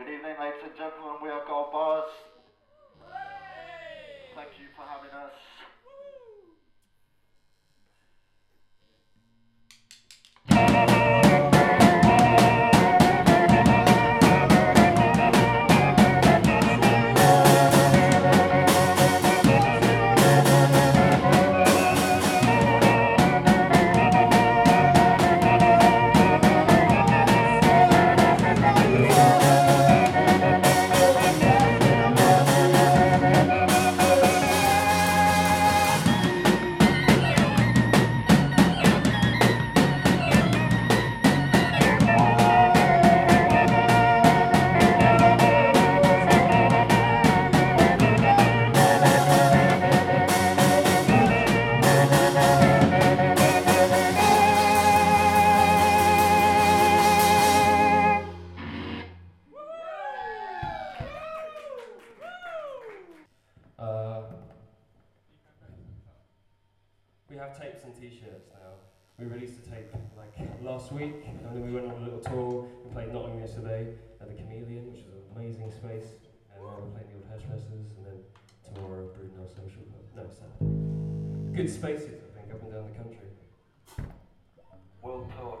Good evening, ladies and gentlemen. We are Gold Bars. Thank you for having us. Have tapes and t-shirts now. We released a tape like last week, and then we went on a little tour. We played Nottingham yesterday at the Chameleon, which was an amazing space, and then we're playing the old hairdressers, and then tomorrow Brunel Social Club. No, Saturday. Good spaces, I think, up and down the country. World tour.